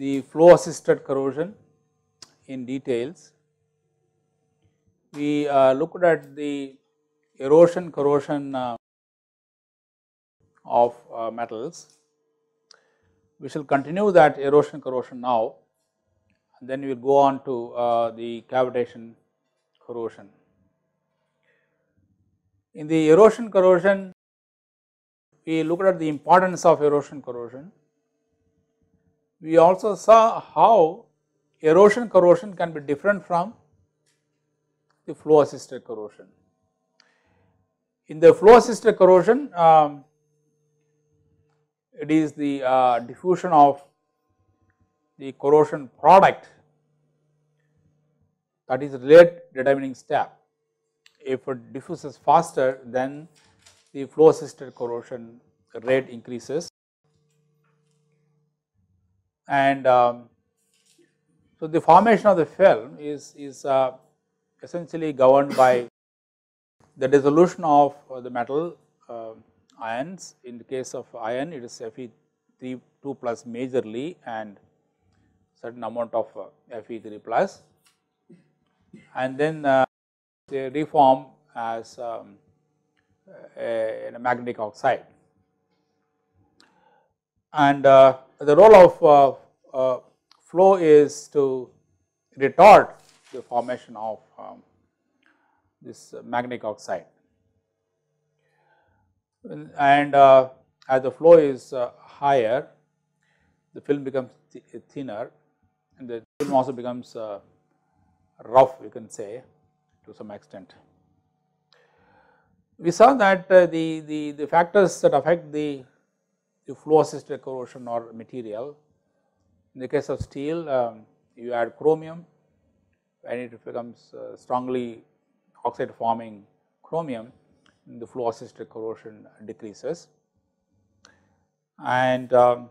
the flow assisted corrosion in details. We uh, looked at the erosion corrosion uh, of uh, metals. We shall continue that erosion corrosion now and then we will go on to uh, the cavitation corrosion. In the erosion corrosion, we looked at the importance of erosion corrosion. We also saw how erosion corrosion can be different from the flow assisted corrosion. In the flow assisted corrosion, um, it is the uh, diffusion of the corrosion product that is the rate determining step. If it diffuses faster then the flow assisted corrosion rate increases and um, so the formation of the film is, is uh, essentially governed by the dissolution of uh, the metal uh, ions. In the case of iron it is Fe3 2 plus majorly and certain amount of uh, Fe3 plus and then uh, they reform as um, a, a, magnetic oxide. And uh, the role of uh, uh, flow is to retard the formation of um, this magnetic oxide. And uh, as the flow is uh, higher, the film becomes th thinner and the film also becomes rough you can say to some extent. We saw that uh, the, the, the factors that affect the, the flow assisted corrosion or material. In the case of steel, um, you add chromium and it becomes uh, strongly oxide forming chromium, the flow assisted corrosion decreases. And um,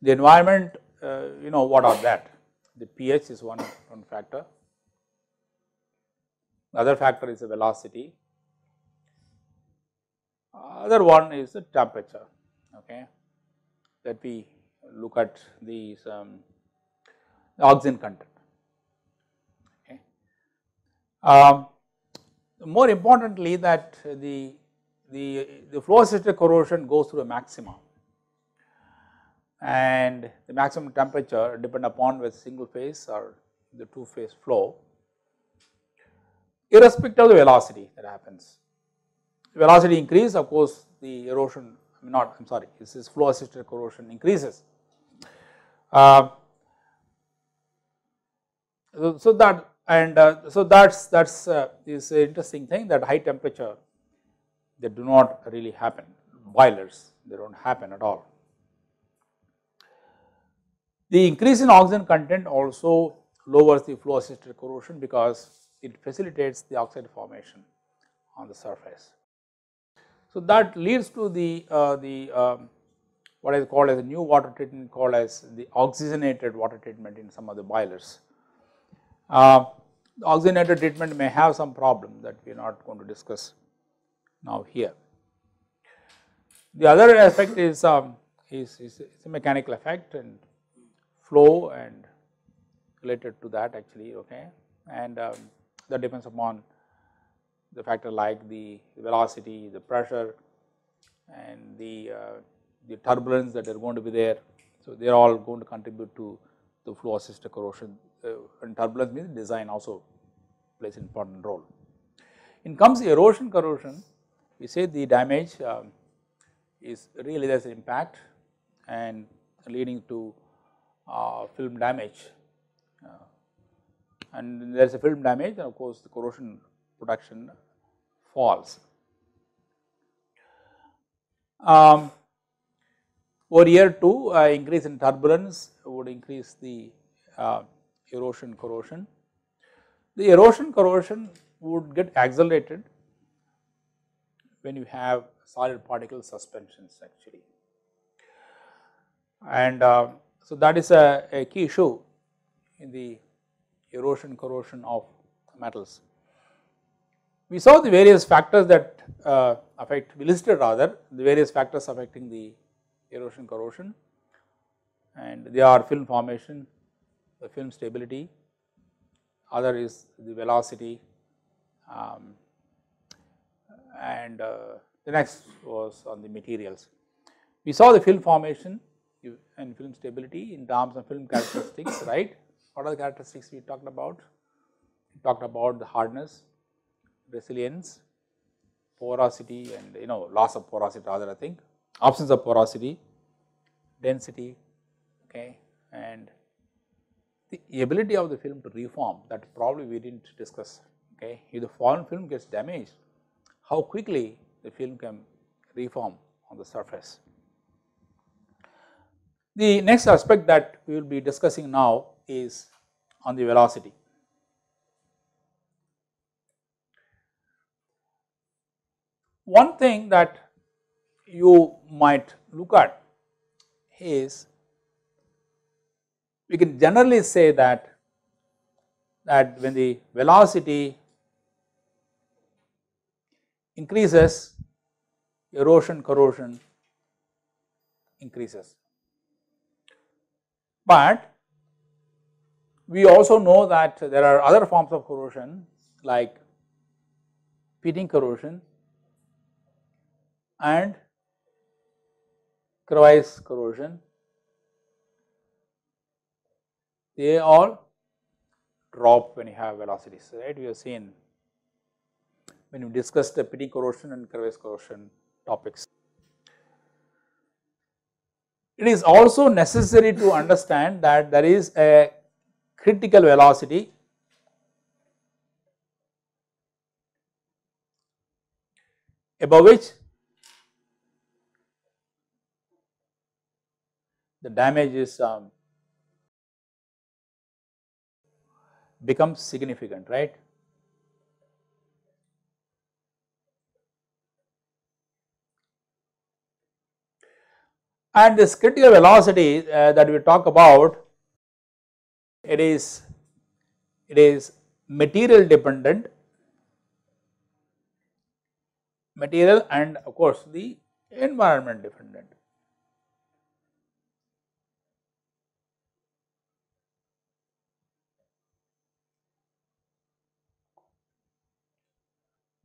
the environment, uh, you know what are that? The pH is one, one factor, the other factor is the velocity, other one is the temperature okay that we look at these um, the oxygen content okay. Um, more importantly that the, the, the flow assisted corrosion goes through a maximum and the maximum temperature depend upon whether single phase or the two phase flow irrespective of the velocity that happens. Velocity increase of course the erosion not I am sorry this is flow assisted corrosion increases. Uh, so, that and uh, so that's that's uh, is interesting thing that high temperature they do not really happen boilers they do not happen at all. The increase in oxygen content also lowers the flow assisted corrosion because it facilitates the oxide formation on the surface. So, that leads to the, uh, the um, what is called as a new water treatment called as the oxygenated water treatment in some of the boilers. Uh, the oxygenated treatment may have some problem that we are not going to discuss now here. The other effect is, um, is, is, a mechanical effect and flow and related to that actually okay and um, that depends upon the factor like the velocity, the pressure and the, uh, the turbulence that are going to be there. So, they are all going to contribute to the flow assisted corrosion uh, and turbulence means design also plays an important role. In comes erosion corrosion, we say the damage um, is really there is an impact and leading to uh, film damage uh, and there is a film damage and of course the corrosion production falls. Um, over year 2 uh, increase in turbulence would increase the uh, erosion corrosion. The erosion corrosion would get accelerated when you have solid particle suspensions actually. And uh, so that is a, a key issue in the erosion corrosion of metals. We saw the various factors that uh, affect, we listed rather the various factors affecting the erosion corrosion. and they are film formation, the film stability, other is the velocity um, and uh, the next was on the materials. We saw the film formation and film stability in terms of film characteristics, right. What are the characteristics we talked about? We talked about the hardness, resilience, porosity and you know loss of porosity rather I think, absence of porosity, density okay, and the ability of the film to reform that probably we did not discuss okay. If the fallen film gets damaged, how quickly the film can reform on the surface. The next aspect that we will be discussing now is on the velocity. One thing that you might look at is we can generally say that that when the velocity increases erosion corrosion increases. But we also know that there are other forms of corrosion like pitting corrosion and crevice corrosion. They all drop when you have velocities, right. We have seen when we discussed the pitting corrosion and crevice corrosion topics. It is also necessary to understand that there is a critical velocity above which the damage is um, becomes significant, right. And this critical velocity uh, that we talk about, it is, it is material dependent, material and of course the environment dependent.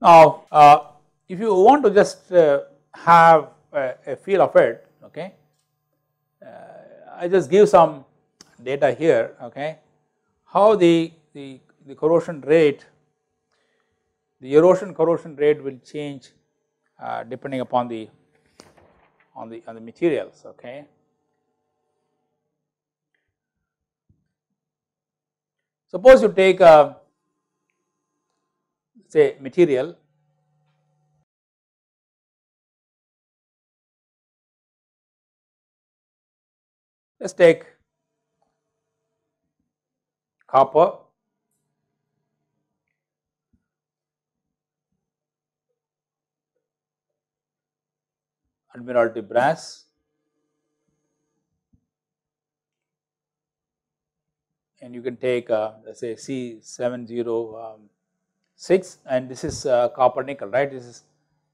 Now, uh, if you want to just uh, have a, a, feel of it, okay, uh, I just give some data here, okay, how the, the, the corrosion rate, the erosion corrosion rate will change uh, depending upon the on the on the materials, okay. Suppose you take a say material. Let us take copper. Admiralty brass. And you can take uh, let us say C70 um, 6 and this is uh, copper nickel right? This is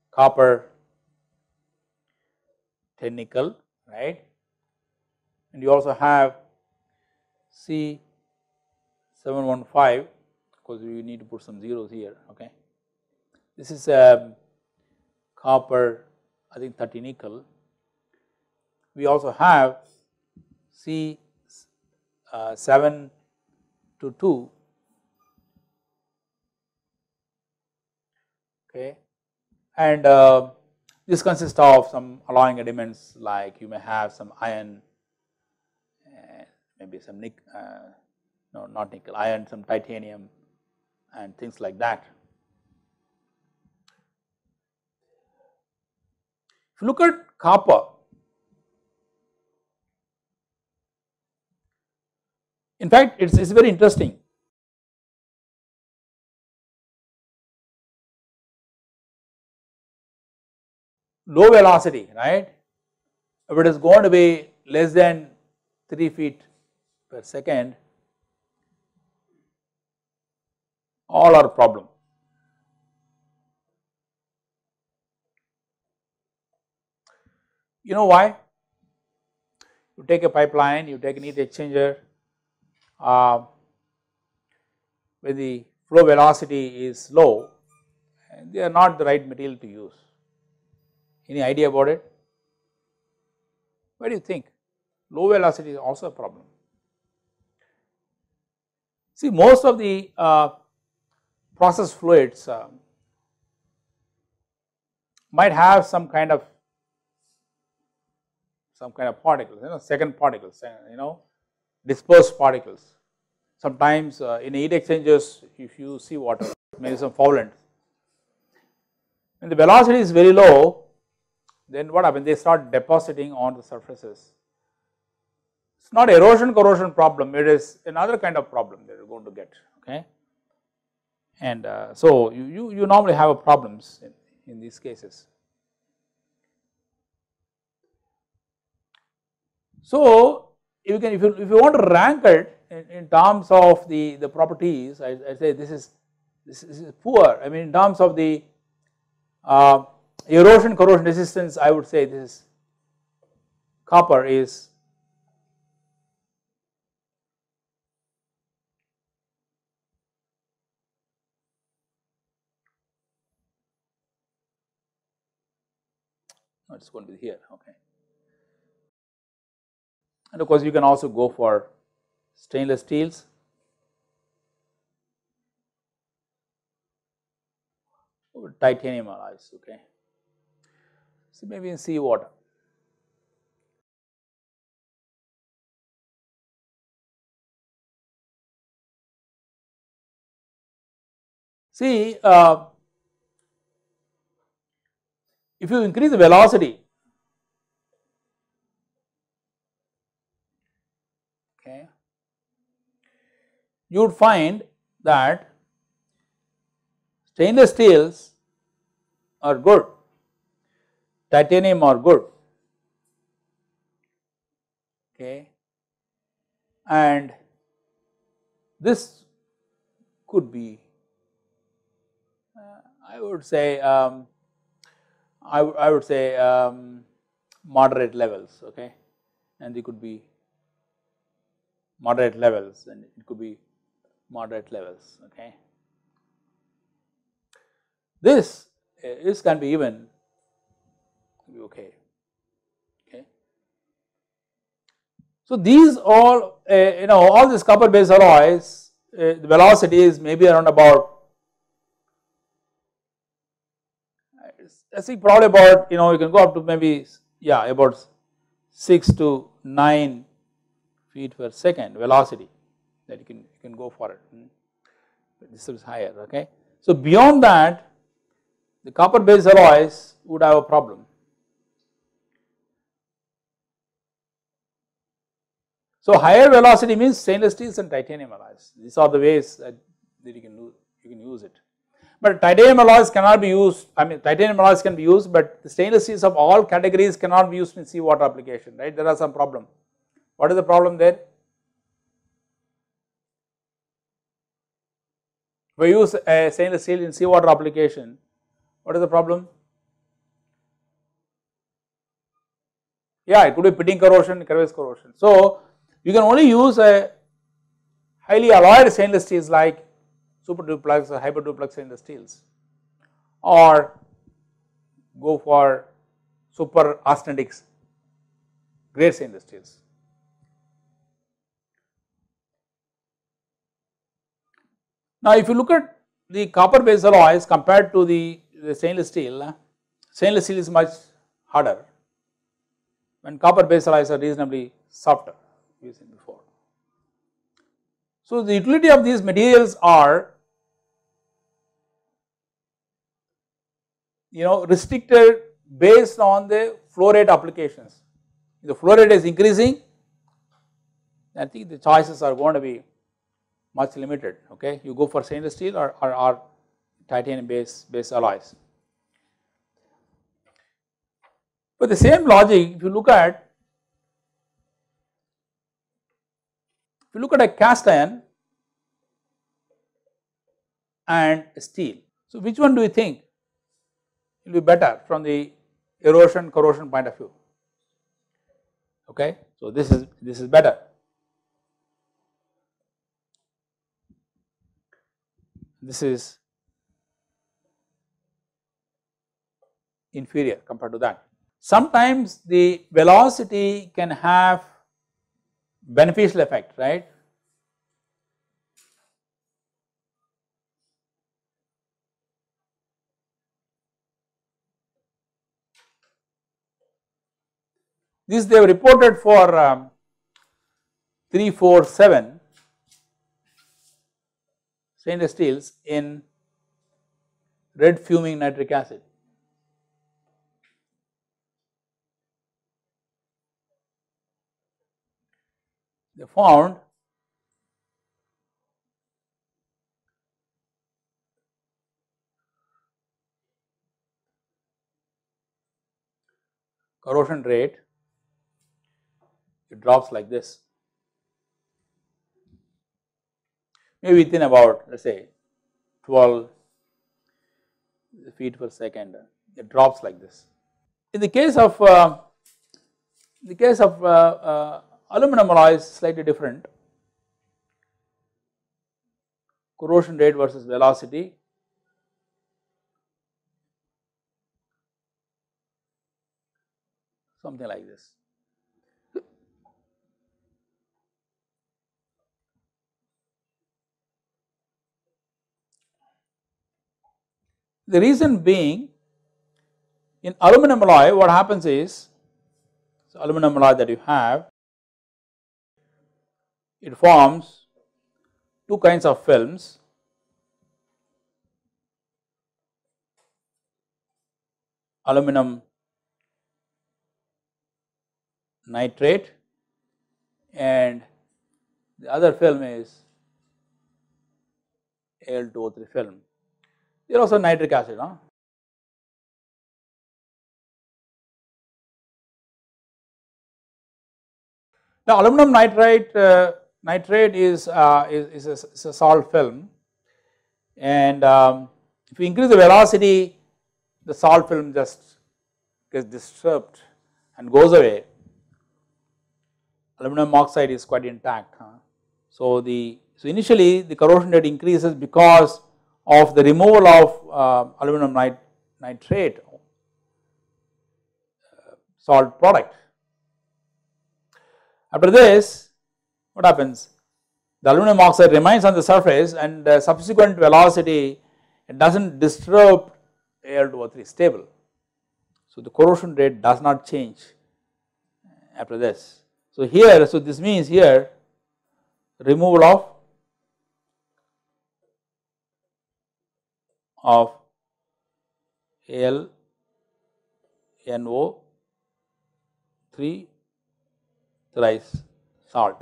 copper tin nickel right? And you also have C 715 because we need to put some zeros here okay? This is um, copper I think 30 nickel. We also have C uh, 7 to 2 okay. And uh, this consists of some alloying elements like you may have some iron, uh, maybe some nickel, uh, no not nickel, iron, some titanium and things like that. If you look at copper, in fact it is very interesting low velocity, right? If it is going to be less than 3 feet per second, all are problem. You know why? you take a pipeline, you take an heat exchanger, uh, when the flow velocity is low, they are not the right material to use. Any idea about it? What do you think? Low velocity is also a problem. See most of the uh, process fluids uh, might have some kind of some kind of particles, you know, second particles, uh, you know, dispersed particles. Sometimes uh, in heat exchangers, if you see water, maybe some foulant, when the velocity is very low, then what happens? They start depositing on the surfaces. It is not erosion corrosion problem, it is another kind of problem that you are going to get, okay. And uh, so you, you, you normally have problems in, in these cases. So, you can if you if you want to rank it in, in terms of the the properties, I, I, say this is this is poor. I mean, in terms of the uh, erosion corrosion resistance, I would say this is copper is it's going to be here, okay. And of course, you can also go for stainless steels. Titanium alloys, okay. So maybe in seawater. See, uh, if you increase the velocity, okay, you would find that stainless steels are good, titanium are good, okay, and this could be, uh, I would say, um, I, I would say um, moderate levels, okay, and they could be moderate levels and it could be moderate levels, okay. This this can be even okay, okay. So these all uh, you know all these copper based alloys uh, the velocity is maybe around about I think probably about you know you can go up to maybe yeah about 6 to 9 feet per second velocity that you can you can go for it. Hmm. This is higher okay. So beyond that the copper based alloys would have a problem. So higher velocity means stainless steels and titanium alloys. These are the ways that, you can do, you can use it. But titanium alloys cannot be used, I mean titanium alloys can be used, but the stainless steels of all categories cannot be used in seawater application, right? There are some problem. What is the problem there? We use stainless steel in seawater application, what is the problem? Yeah, it could be pitting corrosion, crevice corrosion. So, you can only use a highly alloyed stainless steels like super duplex or hyper duplex stainless steels or go for super austenitic grade stainless steels. Now, if you look at the copper based alloys compared to the, the stainless steel, stainless steel is much harder when copper based alloys are reasonably softer using before. So, the utility of these materials are you know restricted based on the flow rate applications. If the flow rate is increasing, I think the choices are going to be much limited. Okay, you go for stainless steel or, or, or titanium base base alloys. But the same logic, if you look at if you look at a cast iron and steel, so which one do you think will be better from the erosion corrosion point of view. Okay. So, this is this is better. This is inferior compared to that. Sometimes the velocity can have beneficial effect, right. This they have reported for um, 347 stainless steels in red fuming nitric acid. They found corrosion rate it drops like this. Maybe within about let us say 12 feet per second it drops like this. In the case of uh, the case of uh, uh, aluminum alloy is slightly different corrosion rate versus velocity something like this. The reason being in aluminum alloy what happens is so aluminum alloy that you have it forms two kinds of films aluminum nitrate and the other film is Al2O3 film. There also nitric acid. Huh? Now aluminum nitrate uh, nitrate is, uh, is, is, a, is, a, salt film and um, if you increase the velocity the salt film just gets disturbed and goes away aluminum oxide is quite intact. Huh? So the so initially the corrosion rate increases because of the removal of uh, aluminum nit nitrate uh, salt product. After this what happens? The aluminum oxide remains on the surface and the subsequent velocity it does not disturb Al2O3 stable. So the corrosion rate does not change after this. So here, so this means here removal of of Al NO 3 thrice salt.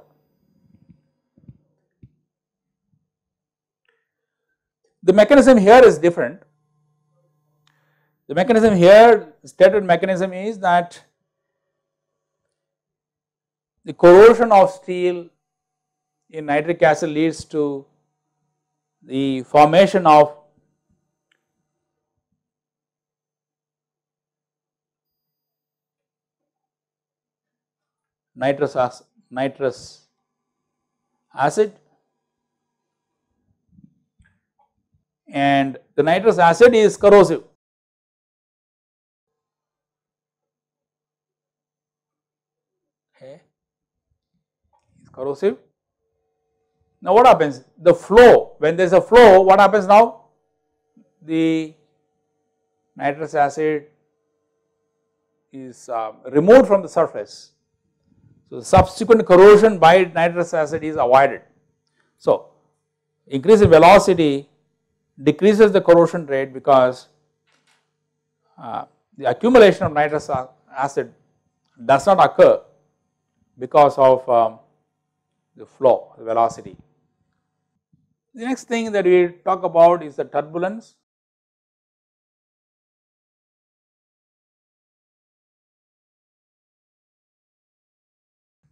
The mechanism here is different. The mechanism here, stated mechanism is that the corrosion of steel in nitric acid leads to the formation of nitrous, nitrous acid and the nitrous acid is corrosive. Okay, corrosive. Now what happens? The flow, when there is a flow, what happens now? The nitrous acid is uh, removed from the surface. So, subsequent corrosion by nitrous acid is avoided. So, increase in velocity decreases the corrosion rate because uh, the accumulation of nitrous acid does not occur because of um, the flow, the velocity. The next thing that we talk about is the turbulence.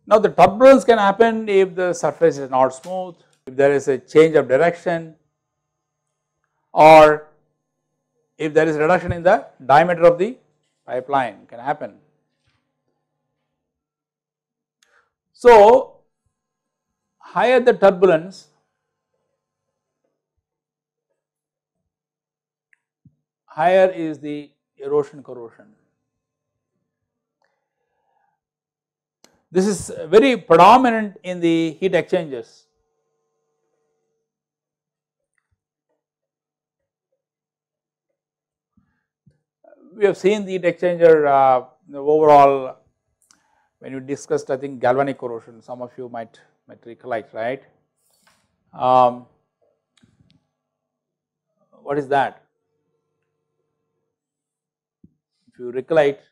Now the turbulence can happen if the surface is not smooth, if there is a change of direction or if there is reduction in the diameter of the pipeline can happen. So, higher the turbulence higher is the erosion corrosion. This is very predominant in the heat exchangers. We have seen the heat exchanger uh, overall when you discussed I think galvanic corrosion some of you might might recollect right. Um, what is that? If you recollect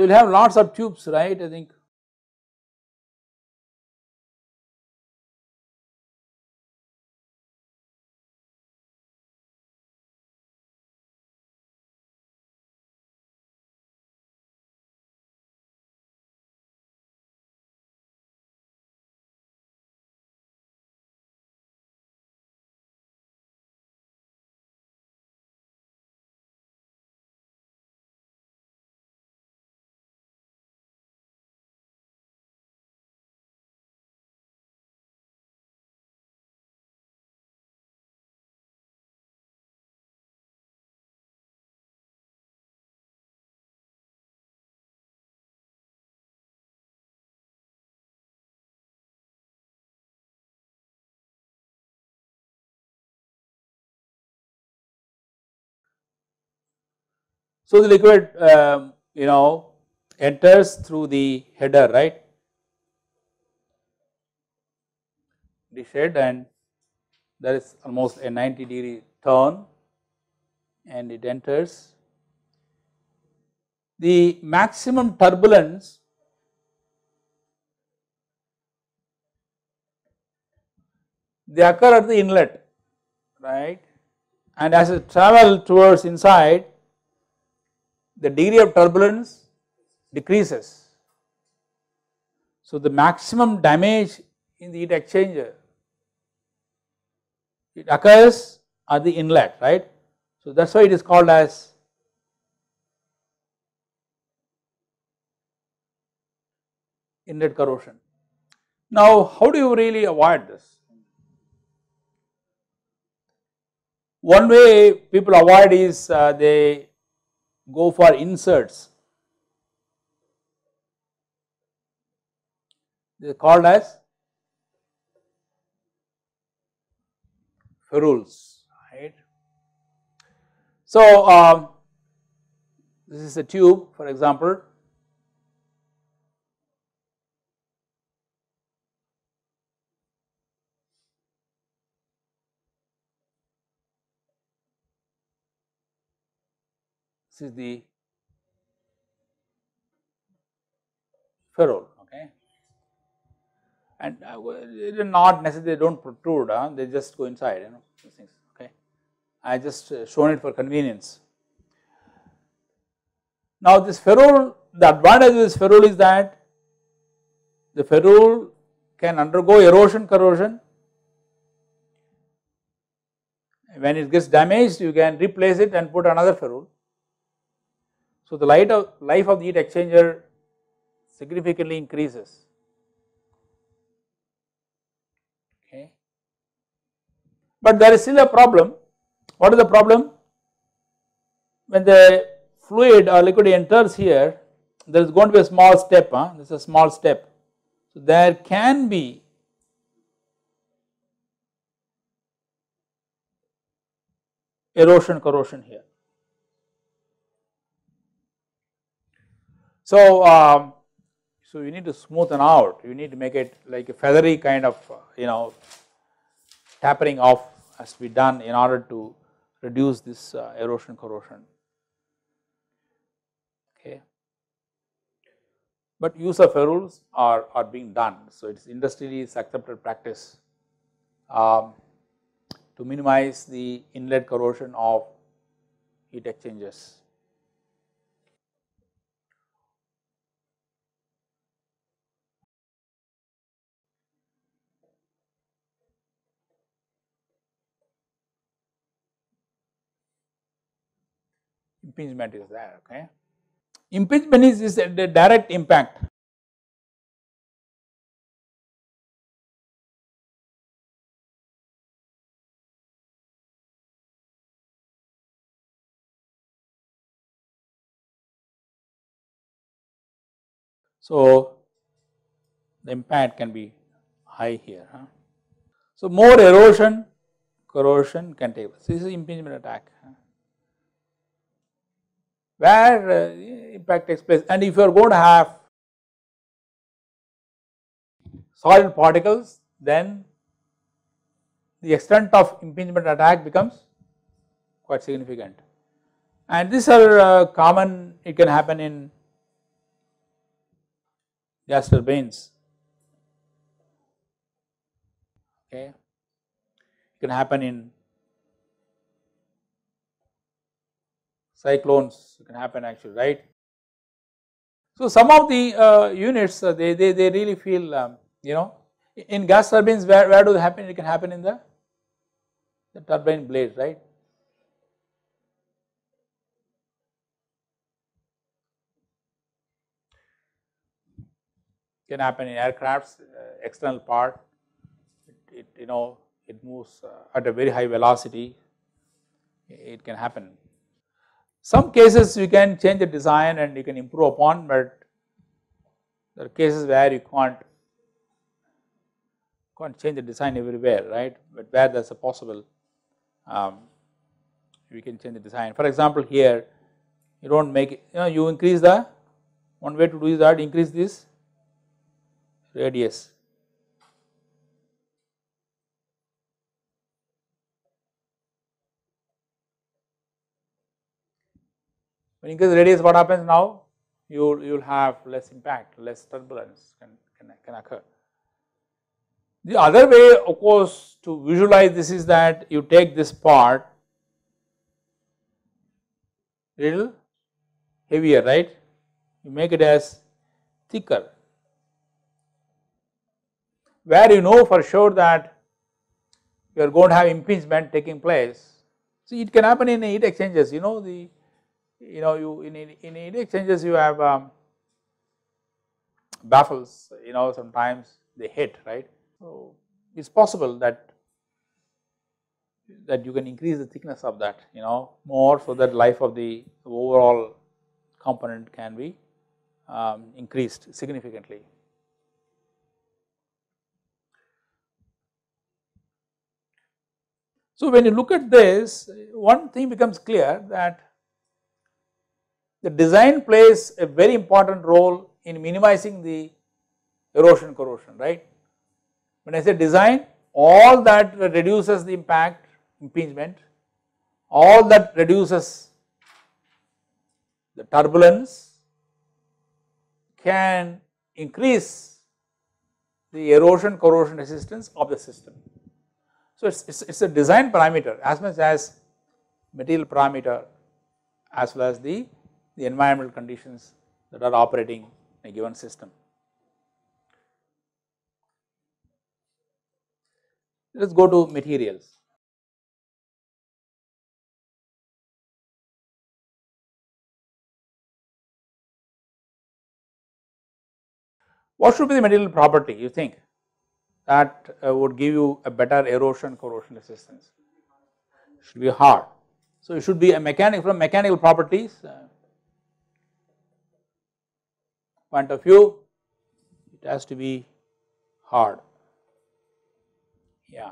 So, you will have lots of tubes right I think So, the liquid um, you know enters through the header right the shed and there is almost a 90 degree turn and it enters. The maximum turbulence they occur at the inlet right and as it travel towards inside the degree of turbulence decreases. So, the maximum damage in the heat exchanger it occurs at the inlet right. So, that is why it is called as inlet corrosion. Now, how do you really avoid this? One way people avoid is uh, they go for inserts. They are called as ferrules, right. So, um, this is a tube for example. This is the ferrule, okay. And uh, it is not necessarily they do not protrude, they just go inside, you know, these things, okay. I just uh, shown it for convenience. Now, this ferrule, the advantage of this ferrule is that the ferrule can undergo erosion corrosion. When it gets damaged, you can replace it and put another ferrule. So, the light of life of the heat exchanger significantly increases. Okay. But there is still a problem. What is the problem? When the fluid or liquid enters here, there is going to be a small step, huh? this is a small step. So, there can be erosion corrosion here. So, um, so you need to smoothen out, you need to make it like a feathery kind of you know tapering off has to be done in order to reduce this uh, erosion corrosion. Okay. But use of ferrules are, are being done, so it is industrially accepted practice um, to minimize the inlet corrosion of heat exchangers. Impingement is there okay. Impingement is, is a direct impact So, the impact can be high here. Huh? So, more erosion, corrosion can take place. This is impingement attack. Huh? Where uh, impact takes place. And if you are going to have solid particles then the extent of impingement attack becomes quite significant. And these are uh, common it can happen in gas turbines. Okay, it can happen in cyclones, can happen actually, right. So, some of the uh, units uh, they, they, they really feel um, you know in gas turbines where, where do they happen it can happen in the, the turbine blade right can happen in aircrafts uh, external part it, it, you know it moves uh, at a very high velocity it can happen. Some cases you can change the design and you can improve upon but there are cases where you can't can't change the design everywhere right but where there is a possible um, we can change the design. For example, here you do not make it you know you increase the one way to do is that increase this radius. When you increase the radius what happens now? You you will have less impact, less turbulence can, can, can occur. The other way of course to visualize this is that you take this part little heavier right, you make it as thicker where you know for sure that you are going to have impingement taking place. See it can happen in heat exchangers you know the you know you in, in exchangers you have um, baffles you know sometimes they hit right. So, it is possible that that you can increase the thickness of that you know more so that life of the overall component can be um, increased significantly. So, when you look at this one thing becomes clear that the design plays a very important role in minimizing the erosion corrosion right. When I say design all that reduces the impact impingement, all that reduces the turbulence can increase the erosion corrosion resistance of the system. So, it is it's, a design parameter as much as material parameter as well as the, the environmental conditions that are operating in a given system. Let us go to materials. What should be the material property you think? that uh, would give you a better erosion corrosion resistance should be hard. So, it should be a mechanic from mechanical properties uh, point of view it has to be hard yeah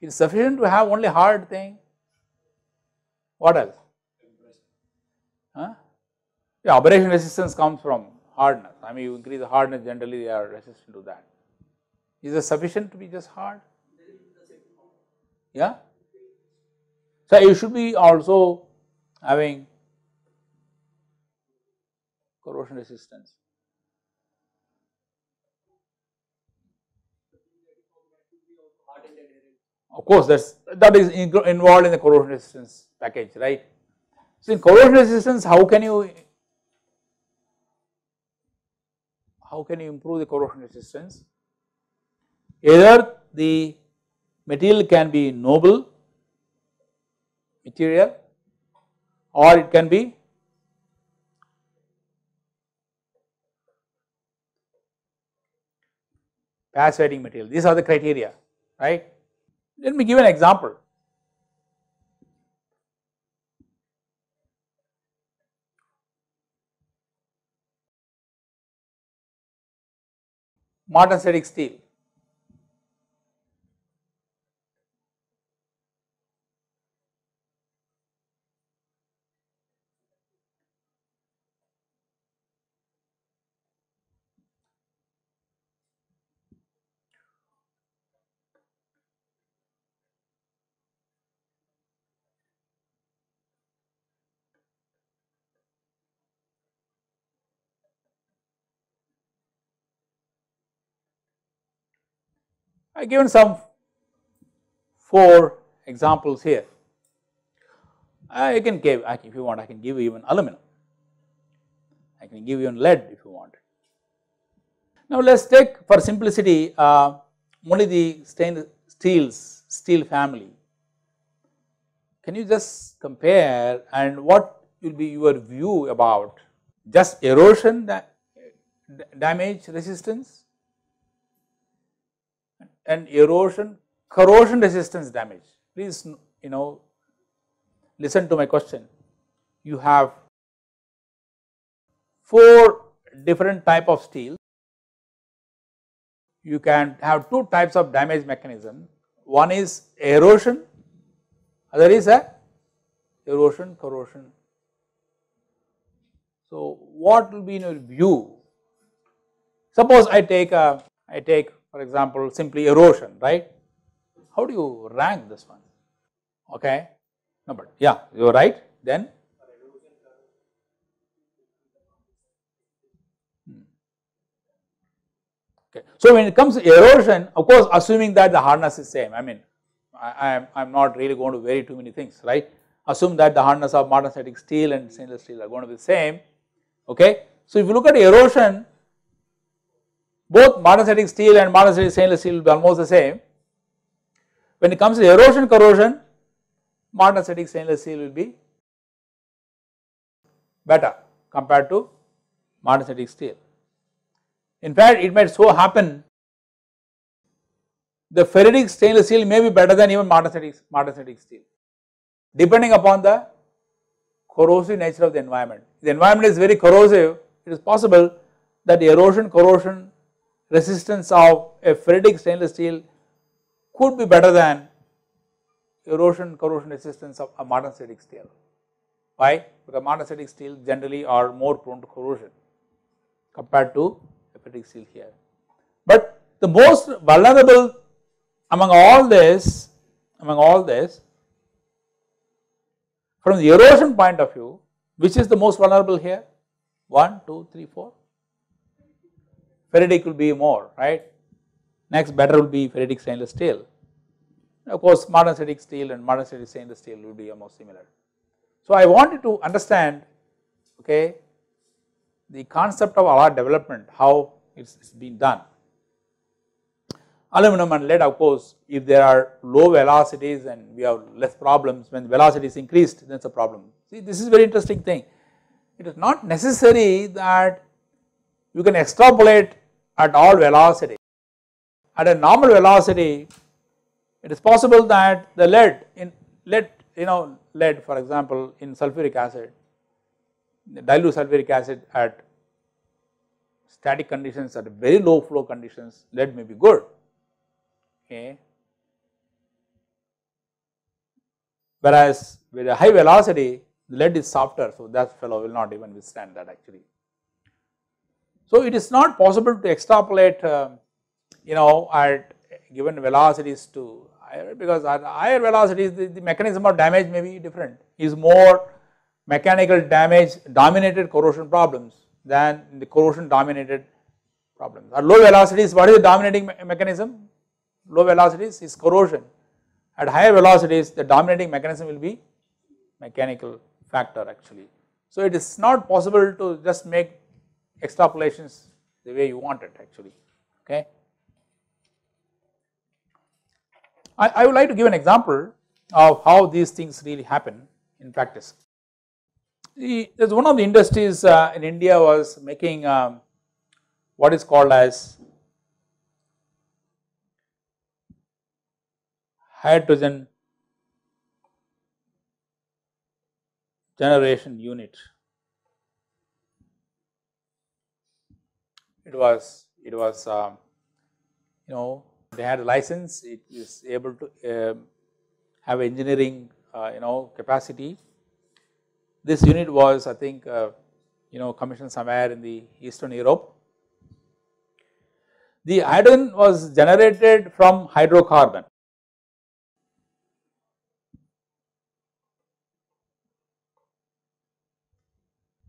it is sufficient to have only hard thing what else huh? yeah abrasion resistance comes from hardness I mean you increase the hardness generally they are resistant to that is it sufficient to be just hard? Yeah. So you should be also having corrosion resistance. Of course, that's that is involved in the corrosion resistance package, right? So in corrosion resistance, how can you how can you improve the corrosion resistance? Either the material can be noble material or it can be passivating material. These are the criteria, right. Let me give an example. Martensitic steel. I given some 4 examples here. I can give if you want I can give you even aluminum, I can give you even lead if you want. Now let us take for simplicity uh, only the stainless steels steel family. Can you just compare and what will be your view about just erosion da damage resistance and erosion corrosion resistance damage. Please you know listen to my question. You have 4 different type of steel. You can have two types of damage mechanism. One is erosion, other is a erosion corrosion. So, what will be in your view? Suppose I take a I take for example simply erosion right. How do you rank this one okay no but yeah you are right then hmm. okay. So when it comes to erosion of course assuming that the hardness is same I mean I am not really going to vary too many things right assume that the hardness of martensitic steel and stainless steel are going to be the same okay. So if you look at erosion both martensitic steel and martensitic stainless steel will be almost the same. When it comes to erosion corrosion, martensitic stainless steel will be better compared to martensitic steel. In fact, it might so happen the ferritic stainless steel may be better than even martensitic, martensitic steel depending upon the corrosive nature of the environment. If the environment is very corrosive, it is possible that erosion corrosion resistance of a ferritic stainless steel could be better than erosion corrosion resistance of a martensitic steel. Why? Because martensitic steel generally are more prone to corrosion compared to a ferritic steel here. But the most vulnerable among all this, among all this, from the erosion point of view, which is the most vulnerable here? 1, 2, 3, 4 ferritic will be more right. Next better will be ferritic stainless steel. Of course martensitic steel and martensitic stainless steel will be almost similar. So I wanted to understand okay the concept of alloy development how it is being done. Aluminum and lead of course if there are low velocities and we have less problems when velocity is increased then it is a problem. See this is very interesting thing. It is not necessary that you can extrapolate at all velocity. At a normal velocity, it is possible that the lead in lead, you know, lead for example in sulfuric acid, dilute sulfuric acid at static conditions at very low flow conditions, lead may be good. Okay. Whereas with a high velocity, the lead is softer, so that fellow will not even withstand that actually. So it is not possible to extrapolate uh, you know at given velocities to higher because at higher velocities the, the mechanism of damage may be different is more mechanical damage dominated corrosion problems than the corrosion dominated problems. At low velocities what is the dominating me mechanism? Low velocities is corrosion. At higher velocities the dominating mechanism will be mechanical factor actually. So it is not possible to just make extrapolations the way you want it actually okay. I, I would like to give an example of how these things really happen in practice. The, one of the industries uh, in India was making um, what is called as hydrogen generation unit. It was it was um, you know they had a license. It is able to uh, have engineering uh, you know capacity. This unit was I think uh, you know commissioned somewhere in the Eastern Europe. The hydrogen was generated from hydrocarbon.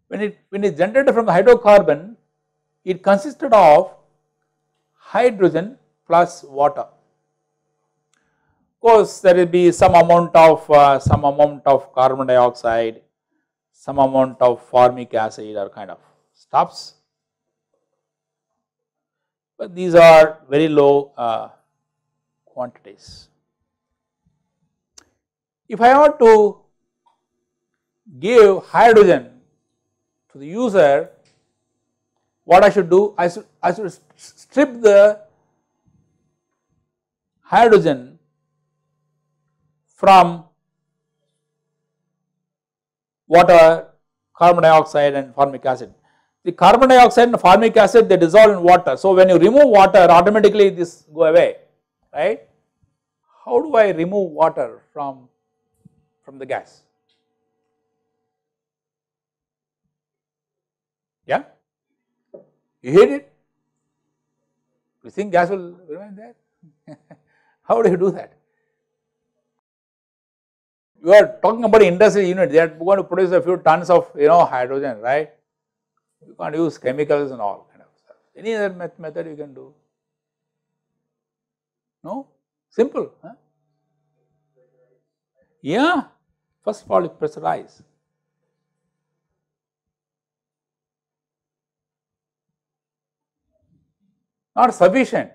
When it when it generated from hydrocarbon, it consisted of hydrogen plus water. Of course, there will be some amount of uh, some amount of carbon dioxide, some amount of formic acid or kind of stuffs, but these are very low uh, quantities. If I want to give hydrogen to the user, what I should do? I should, I should strip the hydrogen from water, carbon dioxide and formic acid. The carbon dioxide and formic acid they dissolve in water. So, when you remove water automatically this go away, right. How do I remove water from, from the gas? Yeah? You heat it? You think gas will remain there? How do you do that? You are talking about industrial unit, they are going to produce a few tons of you know hydrogen, right? You can't use chemicals and all kind of stuff. Any other method you can do? No? Simple. Huh? Yeah. First of all, you pressurize. Not sufficient.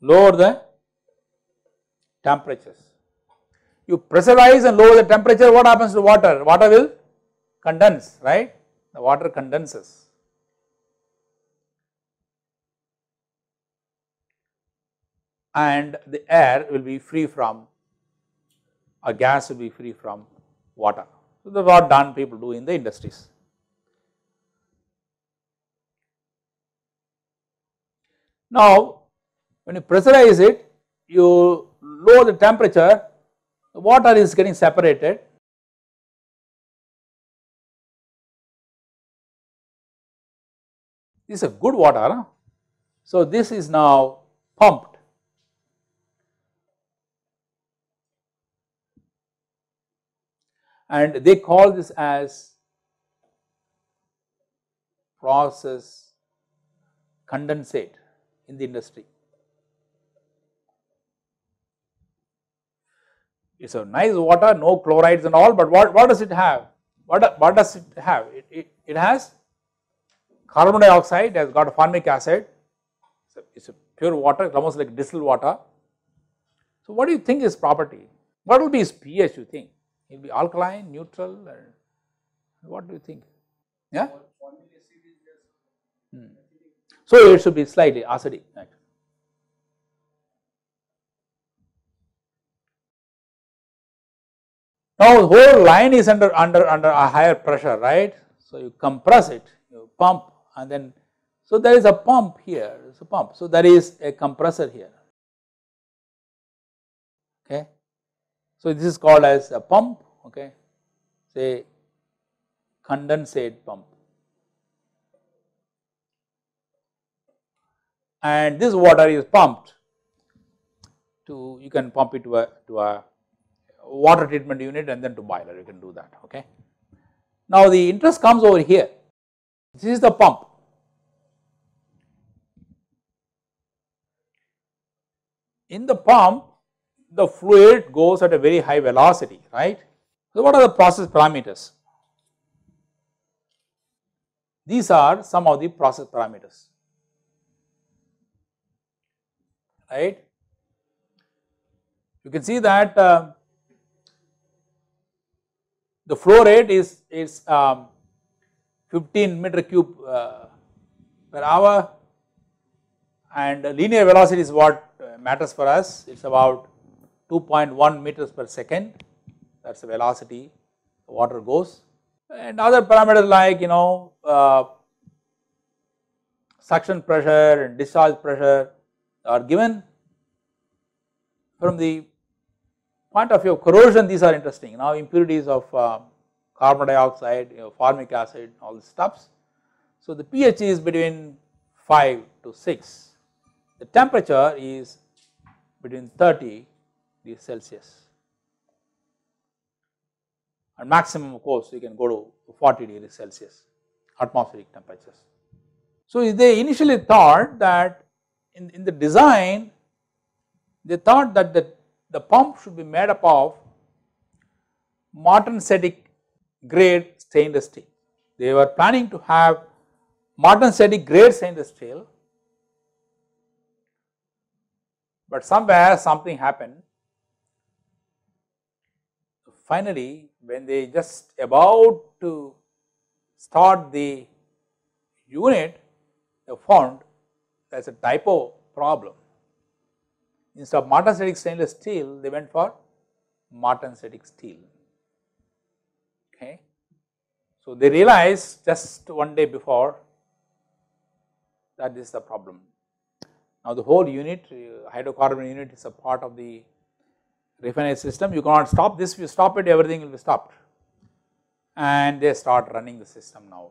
Lower the temperatures. You pressurize and lower the temperature, what happens to water? Water will condense, right? The water condenses. And the air will be free from, a gas will be free from water. Is what done people do in the industries. Now, when you pressurize it, you lower the temperature, the water is getting separated. This is a good water. Huh? So, this is now pumped and they call this as process condensate in the industry. It is a nice water, no chlorides and all, but what, what does it have? What, what does it have? It, it, it has carbon dioxide, has got formic acid, it is a pure water, it is almost like distilled water. So, what do you think is property? What will be its pH you think? It will be alkaline, neutral, or what do you think? Yeah. Hmm. So it should be slightly acidic. Now the whole line is under under under a higher pressure, right? So you compress it, you pump, and then so there is a pump here. It's a pump. So there is a compressor here. Okay. So, this is called as a pump okay. Say condensate pump. And this water is pumped to you can pump it to a to a water treatment unit and then to boiler you can do that okay. Now the interest comes over here. This is the pump. In the pump the fluid goes at a very high velocity, right. So, what are the process parameters? These are some of the process parameters, right. you can see that uh, the flow rate is, is um, 15 meter cube uh, per hour and linear velocity is what uh, matters for us it is about 2.1 meters per second. That is the velocity the water goes. And other parameters like you know uh, suction pressure and discharge pressure are given. From the point of view of corrosion these are interesting. Now impurities of uh, carbon dioxide you know, formic acid all the stuffs. So the pH is between 5 to 6 the temperature is between 30 degrees Celsius and maximum of course you can go to 40 degrees Celsius atmospheric temperatures. So they initially thought that in, in the design they thought that the, the pump should be made up of martensitic grade stainless steel. They were planning to have martensitic grade stainless steel but somewhere something happened finally when they just about to start the unit they found is a typo problem. Instead of martensitic stainless steel they went for martensitic steel okay. So they realized just one day before that this is the problem. Now the whole unit uh, hydrocarbon unit is a part of the refinery system you cannot stop this if you stop it everything will be stopped and they start running the system now.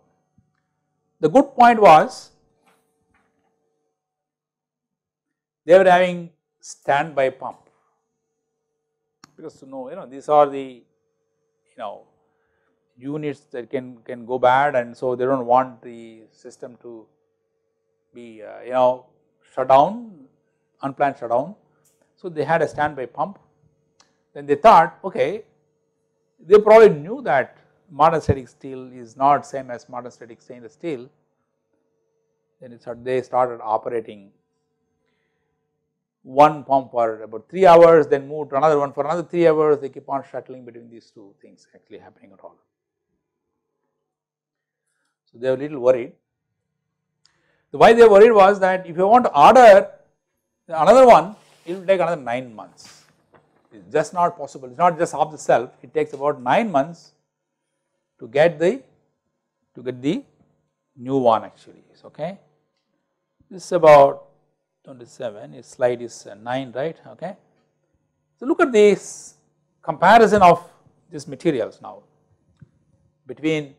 The good point was they were having standby pump because you know you know these are the you know units that can can go bad and so they do not want the system to be uh, you know shut down unplanned shutdown. So they had a standby pump then they thought okay they probably knew that martensitic steel is not same as martensitic stainless steel then started, they started operating one pump for about 3 hours then moved to another one for another 3 hours they keep on shuttling between these two things actually happening at all. So they were a little worried. The why they were worried was that if you want to order another one it will take another 9 months just not possible it is not just off the shelf it takes about 9 months to get the to get the new one actually is okay. This is about 27 its slide is uh, 9 right okay. So look at this comparison of these materials now between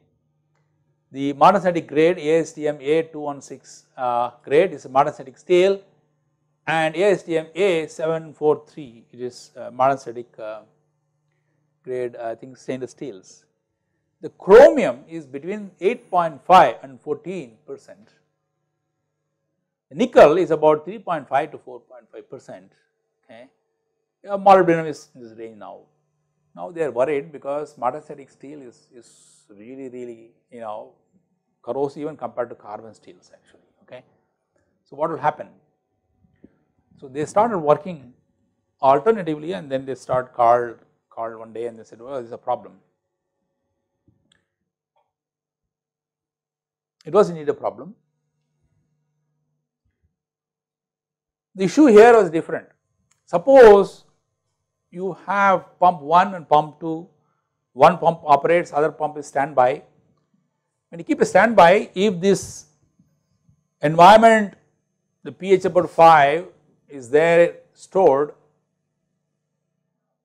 the martensitic grade ASTM A216 uh, grade is a martensitic steel and ASTM A743 it is uh, martensitic uh, grade I think stainless steels. The chromium is between 8.5 and 14 percent. The nickel is about 3.5 to 4.5 percent okay. Yeah, molybdenum is in this range now. Now they are worried because martensitic steel is, is really really you know corrosive even compared to carbon steels actually okay. So what will happen? So they started working alternatively and then they start called called one day and they said well there is a problem. It was indeed a problem. The issue here was different. Suppose you have pump 1 and pump 2, one pump operates, other pump is standby. When you keep a standby, if this environment, the pH about 5 is there stored,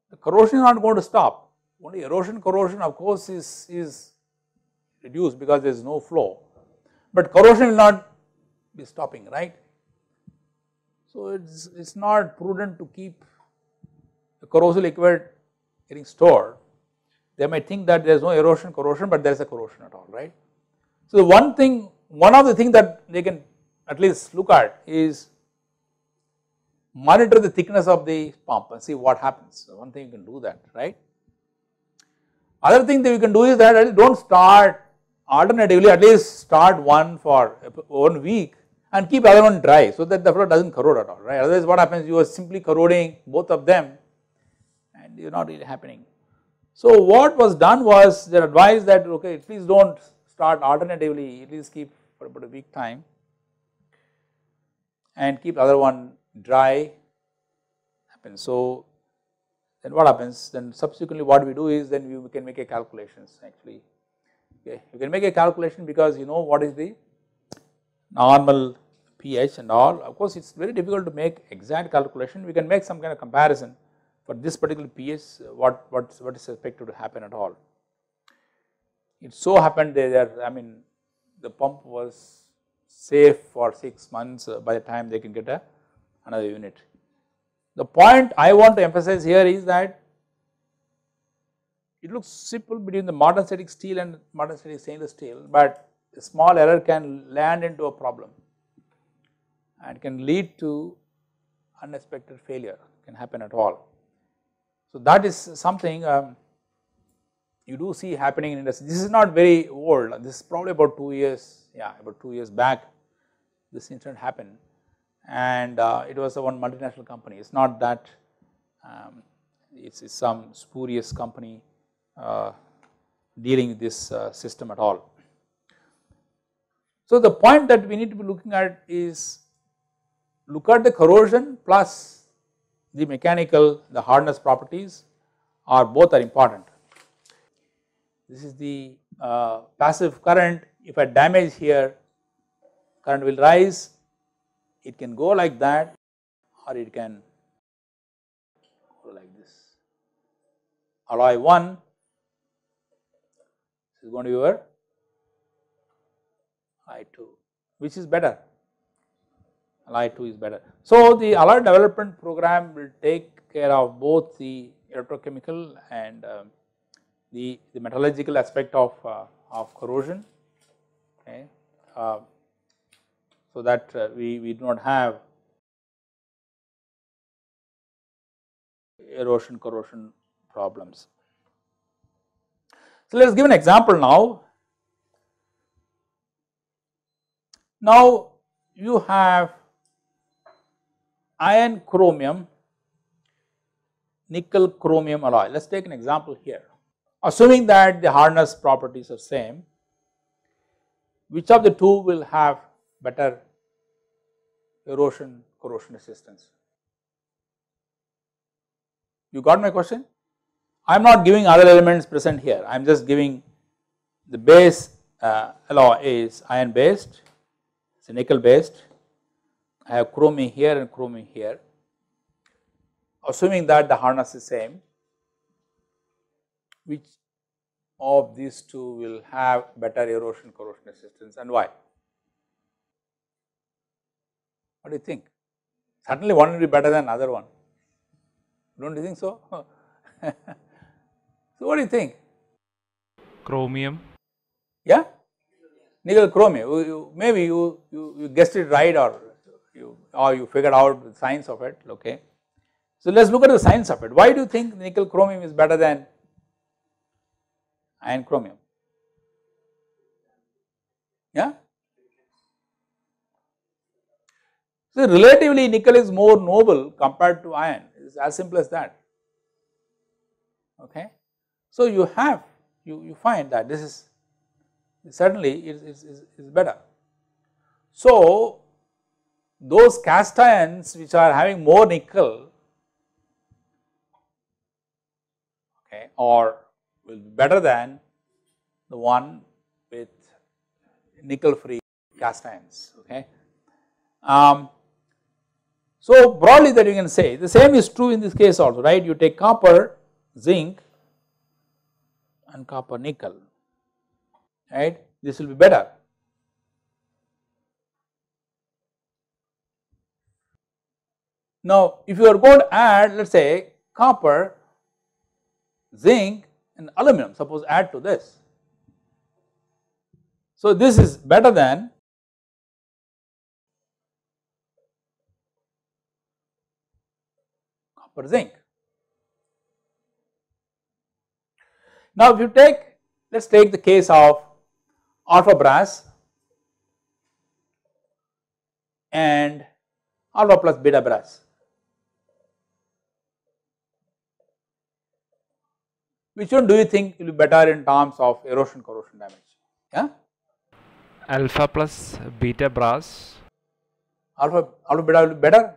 the corrosion is not going to stop. Only erosion corrosion of course is, is reduced because there is no flow, but corrosion will not be stopping right. So it is it's not prudent to keep the corrosive liquid getting stored. They might think that there is no erosion corrosion but there is a corrosion at all right. So the one thing one of the things that they can at least look at is monitor the thickness of the pump and see what happens. So one thing you can do that, right. Other thing that you can do is that do not start alternatively at least start one for one week and keep other one dry so that the flow does not corrode at all, right. Otherwise what happens you are simply corroding both of them and you are not really happening. So what was done was they advice that okay please do not start alternatively at least keep for about a week time and keep other one dry happens. So then what happens? Then subsequently what we do is then we can make a calculations actually. Okay? You can make a calculation because you know what is the normal pH and all. Of course it is very difficult to make exact calculation. We can make some kind of comparison for this particular pH what what what is expected to happen at all. It so happened there I mean the pump was safe for 6 months uh, by the time they can get a another unit. The point I want to emphasize here is that it looks simple between the martensitic steel and martensitic stainless steel, but a small error can land into a problem and can lead to unexpected failure can happen at all. So that is something um, you do see happening in industry. This is not very old, this is probably about 2 years, yeah about 2 years back this incident happened and uh, it was a one multinational company. It is not that um, it is some spurious company uh, dealing with this uh, system at all. So the point that we need to be looking at is look at the corrosion plus the mechanical, the hardness properties are both are important. This is the uh, passive current, if I damage here, current will rise, it can go like that or it can go like this. Alloy 1 is going to be your I2, which is better Alloy 2 is better. So the alloy development program will take care of both the electrochemical and uh, the, the metallurgical aspect of, uh, of corrosion okay. Uh, so that uh, we, we do not have erosion corrosion problems. So let us give an example now. Now you have iron chromium nickel chromium alloy. Let us take an example here. Assuming that the hardness properties are same, which of the two will have better erosion corrosion resistance? You got my question? I am not giving other elements present here, I am just giving the base uh, alloy is iron based, it is nickel based I have chromium here and chromium here. Assuming that the hardness is same, which of these two will have better erosion corrosion resistance and why? What do you think? Certainly one will be better than other one. Don't you think so? so what do you think? Chromium. Yeah? Nickel chromium. You, you, maybe you, you, you guessed it right or you or you figured out the science of it okay. So let us look at the science of it. Why do you think nickel chromium is better than iron chromium? Yeah. So relatively nickel is more noble compared to iron it is as simple as that okay. So you have you, you find that this is certainly is, is, is, is better. So those cast irons which are having more nickel okay, or will be better than the one with nickel free cast irons. Okay. Um, so broadly that you can say the same is true in this case also right? You take copper, zinc and copper nickel right? This will be better. Now, if you are going to add let us say copper, zinc and aluminum suppose add to this. So, this is better than copper zinc. Now, if you take let us take the case of alpha brass and alpha plus beta brass. Which one do you think will be better in terms of erosion corrosion damage? Yeah, alpha plus beta brass alpha alpha beta will be better.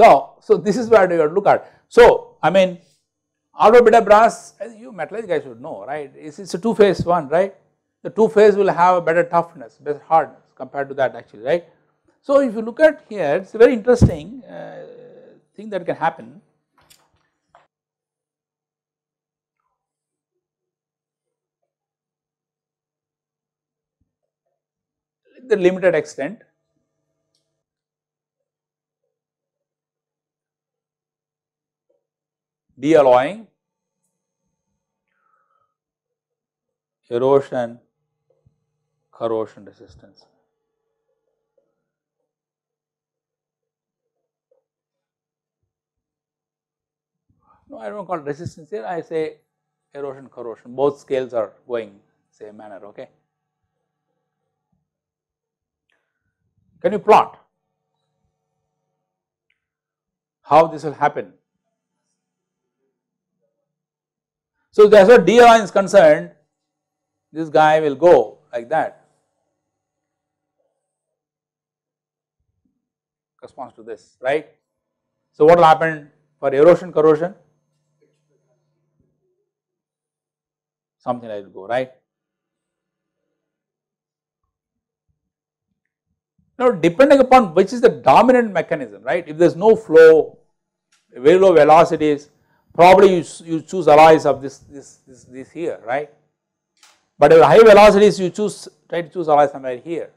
So, so this is where you have to look at. So, I mean alpha beta brass as you metallurgy guys should know right it's, it's a two phase one right the two phase will have a better toughness better hardness compared to that actually right. So, if you look at here it is a very interesting uh, thing that can happen the limited extent dealloying, erosion, corrosion resistance. No, I do not call resistance here, I say erosion corrosion, both scales are going same manner, okay. Can you plot how this will happen? So, as as DRI is concerned, this guy will go like that, corresponds to this, right. So, what will happen for erosion corrosion? Something like will go, right. Now, depending upon which is the dominant mechanism, right, if there is no flow, very low velocities, probably you, you choose alloys of this, this, this, this here, right. But at high velocities you choose, try to choose alloys somewhere here.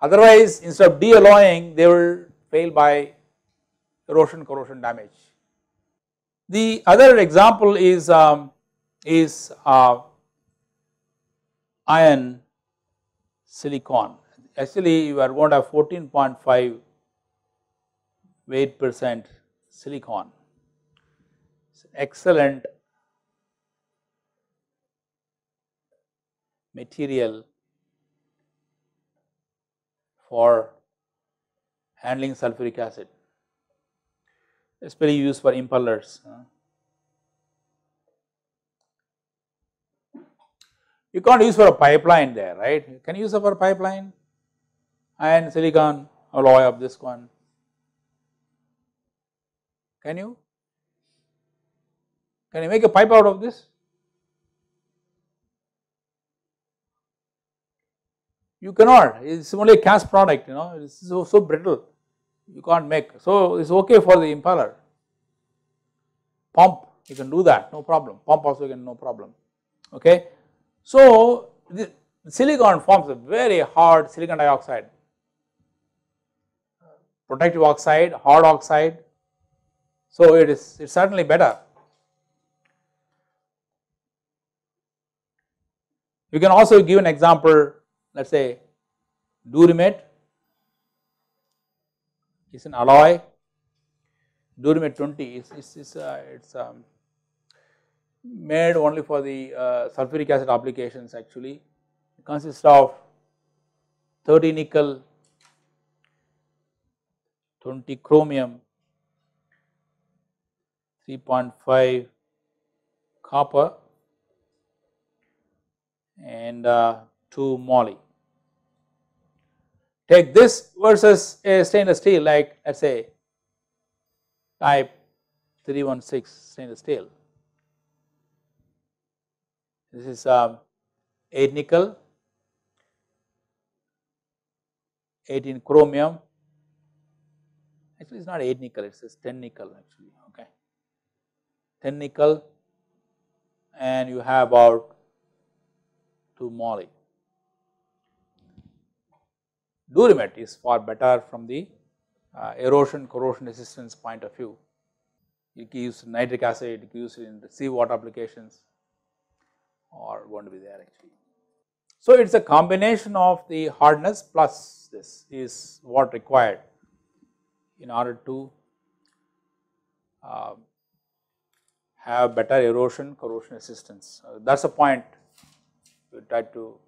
Otherwise, instead of de-alloying, they will fail by erosion corrosion damage. The other example is, um, is uh, iron silicon. Actually, you are going to have 14.5 weight percent silicon excellent material for handling sulfuric acid, especially used for impellers. You can't use for a pipeline there, right? You Can you use it for a pipeline? Iron, silicon, alloy of this one. Can you? Can you make a pipe out of this? You cannot, it is only a cast product, you know, it is so, so brittle, you can't make. So, it is okay for the impeller. Pump, you can do that, no problem. Pump also can, no problem. Okay. So, the silicon forms a very hard silicon dioxide, protective oxide, hard oxide. So, it is, it is certainly better You can also give an example let us say Durimet is an alloy. Durimet 20 is, is, is uh, it's um, made only for the uh, sulfuric acid applications actually. It consists of 30 nickel 20 chromium 3.5 copper and uh, 2 moly. Take this versus a stainless steel like let us say type 316 stainless steel. This is um, 8 nickel, 18 chromium, actually it is not 8 nickel, it says 10 nickel actually, okay. 10 nickel and you have about to moly. Durimet is far better from the uh, erosion corrosion resistance point of view. It gives nitric acid, it gives in the seawater applications or going to be there actually. So, it is a combination of the hardness plus this is what required in order to uh, have better erosion corrosion resistance. Uh, that is a point try to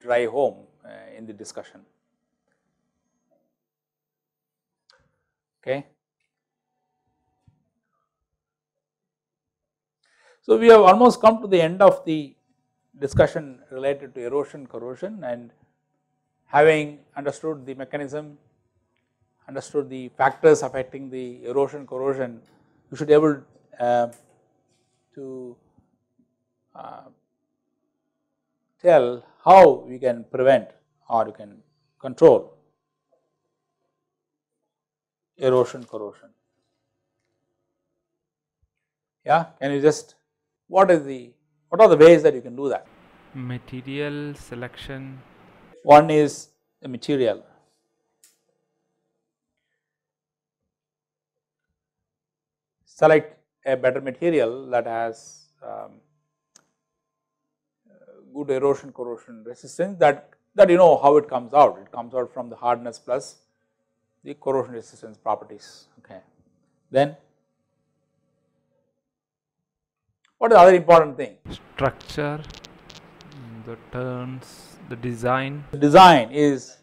drive home uh, in the discussion. Okay. So, we have almost come to the end of the discussion related to erosion corrosion and having understood the mechanism, understood the factors affecting the erosion corrosion, you should be able uh, to uh, tell how we can prevent or you can control erosion corrosion. Yeah, can you just what is the what are the ways that you can do that? Material selection. One is the material. Select a better material that has um, good erosion corrosion resistance that that you know how it comes out. It comes out from the hardness plus the corrosion resistance properties. Okay. Then what is the other important thing? Structure, the turns, the design. The design is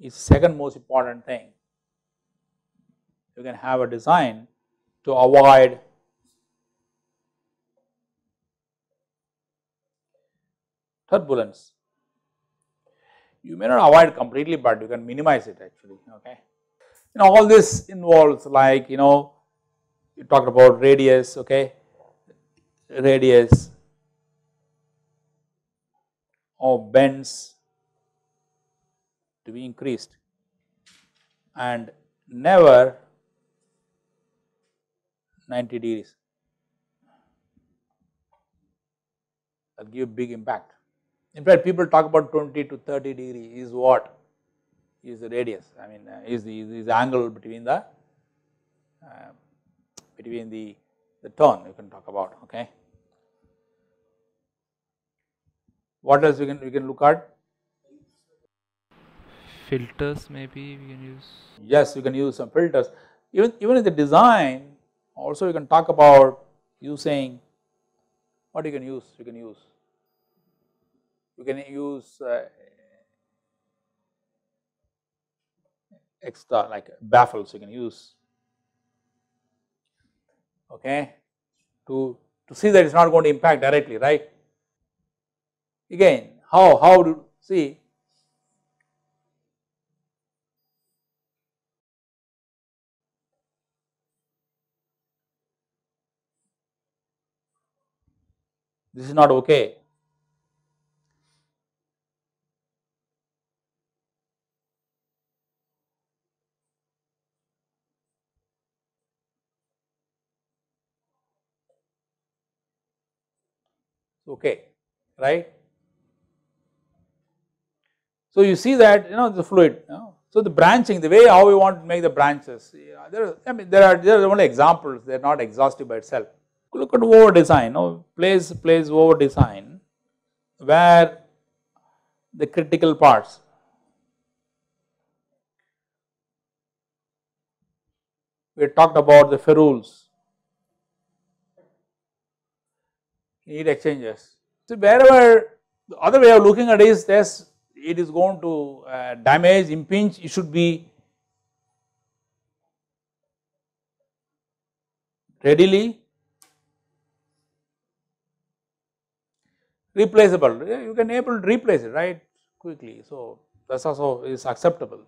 is second most important thing. You can have a design to avoid turbulence. You may not avoid completely, but you can minimize it actually. Okay. You know all this involves like you know you talked about radius. Okay, radius of bends to be increased and never 90 degrees that give big impact. In fact, people talk about 20 to 30 degree is what is the radius I mean uh, is the is the angle between the uh, between the the turn you can talk about okay. What else we can we can look at? Filters maybe we can use. Yes, you can use some filters. Even even in the design, also you can talk about using what you can use. You can use you can use uh, extra like baffles. You can use okay to to see that it's not going to impact directly, right? Again, how how do you see this is not okay. Okay, right? So you see that you know the fluid. You know, so the branching, the way how we want to make the branches, yeah, there. I mean, there are there are only examples. They are not exhaustive by itself look at over design, no, place, place over design where the critical parts we talked about the ferrules, heat exchangers. So, wherever the other way of looking at it is this it is going to uh, damage, impinge, it should be readily replaceable, you can able to replace it right quickly. So, that also is acceptable.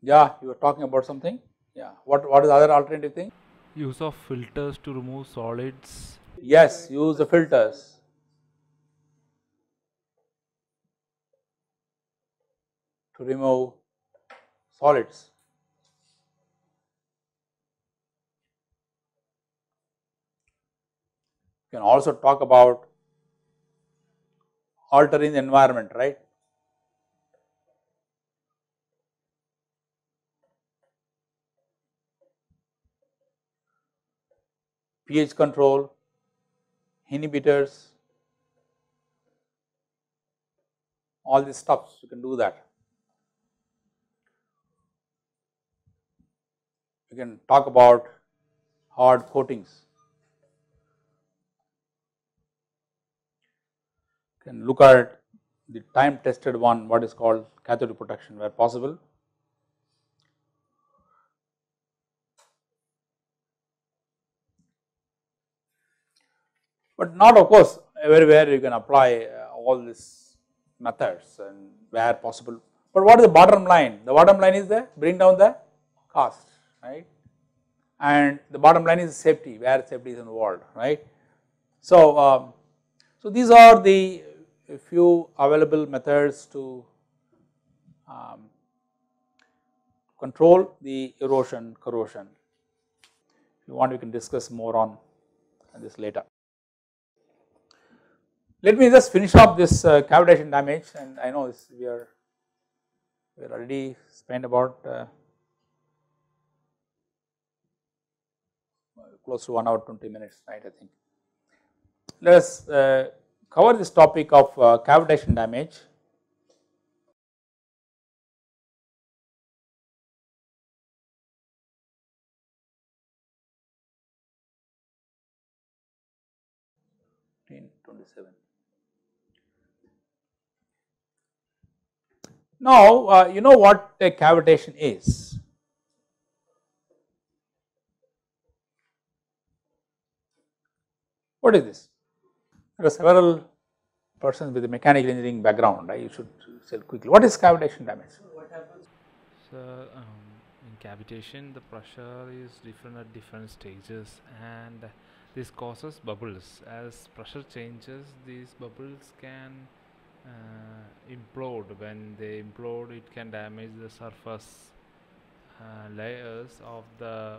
Yeah, you were talking about something. Yeah, what what is the other alternative thing? Use of filters to remove solids. Yes, use the filters. To remove solids. You can also talk about altering the environment, right? pH control, inhibitors, all these stuffs you can do that. You can talk about hard coatings. You can look at the time tested one what is called cathodic protection where possible. But not of course everywhere you can apply uh, all these methods and where possible. But what is the bottom line? The bottom line is the bring down the cost right and the bottom line is safety where safety is involved right. So, um, so these are the few available methods to um, control the erosion corrosion. If you want we can discuss more on this later. Let me just finish up this uh, cavitation damage and I know this we are we are already spent about uh, close to 1 hour 20 minutes right I think. Let us uh, cover this topic of uh, cavitation damage. Twenty-seven. Now, uh, you know what a cavitation is. What is this? There are several persons with a mechanical engineering background, right? You should say quickly. What is cavitation damage? So, um, in cavitation, the pressure is different at different stages, and this causes bubbles. As pressure changes, these bubbles can uh, implode. When they implode, it can damage the surface uh, layers of the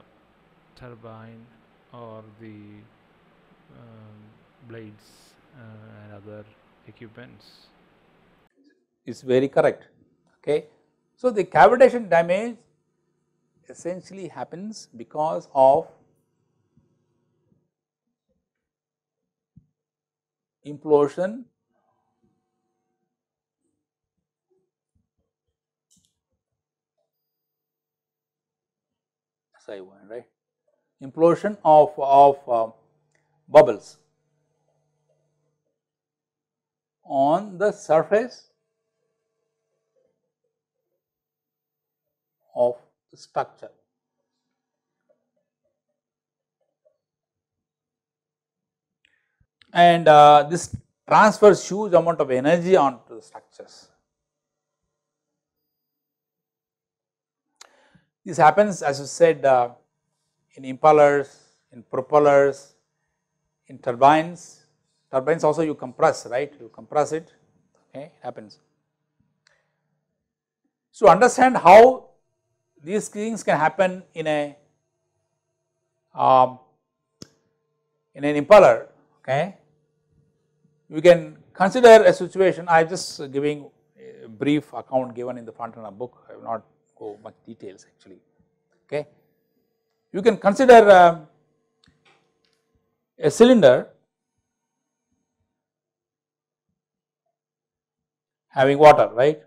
turbine or the um, blades uh, and other equipments. Is very correct. Okay. So, the cavitation damage essentially happens because of implosion SI1 right implosion of, of uh, bubbles on the surface of the structure. And uh, this transfers huge amount of energy onto the structures. This happens as you said uh, in impellers, in propellers, in turbines, turbines also you compress right, you compress it okay it happens. So understand how these things can happen in a um, in an impeller okay. You can consider a situation I am just giving a brief account given in the Fontana book I will not go much details actually okay. You can consider um, a cylinder having water right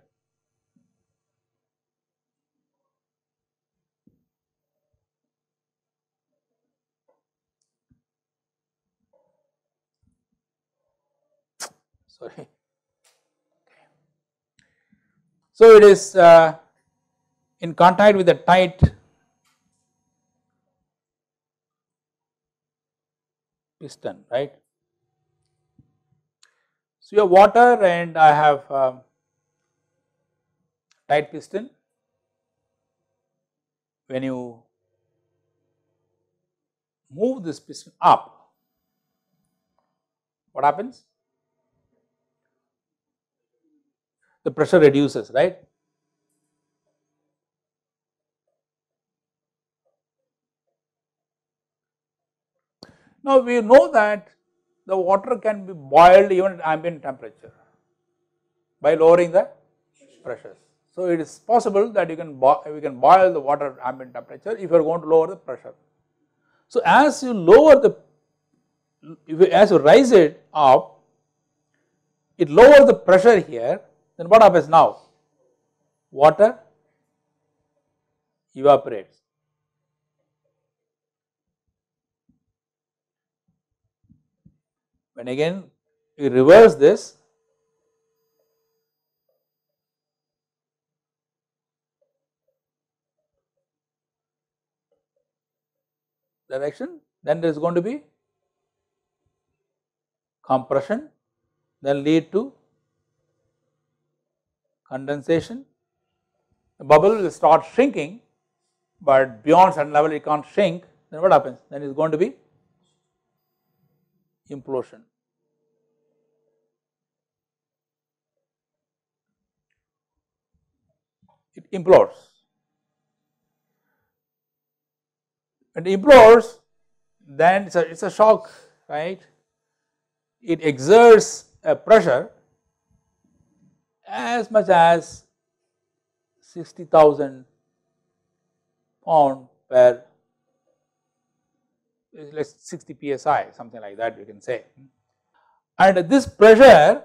sorry. So, it is uh, in contact with a tight piston right. So, you have water and I have um, tight piston. When you move this piston up what happens? The pressure reduces right Now we know that the water can be boiled even at ambient temperature by lowering the pressures. So it is possible that you can we can boil the water at ambient temperature if you are going to lower the pressure. So as you lower the if you, as you rise it up it lowers the pressure here then what happens now water evaporates when again we reverse this. Direction. Then there is going to be compression. Then lead to condensation. The bubble will start shrinking but beyond certain level it can't shrink. Then what happens? Then it is going to be implosion. It implodes. and implodes then it is a, it's a shock right it exerts a pressure as much as 60,000 pound per let 60 psi something like that you can say. And this pressure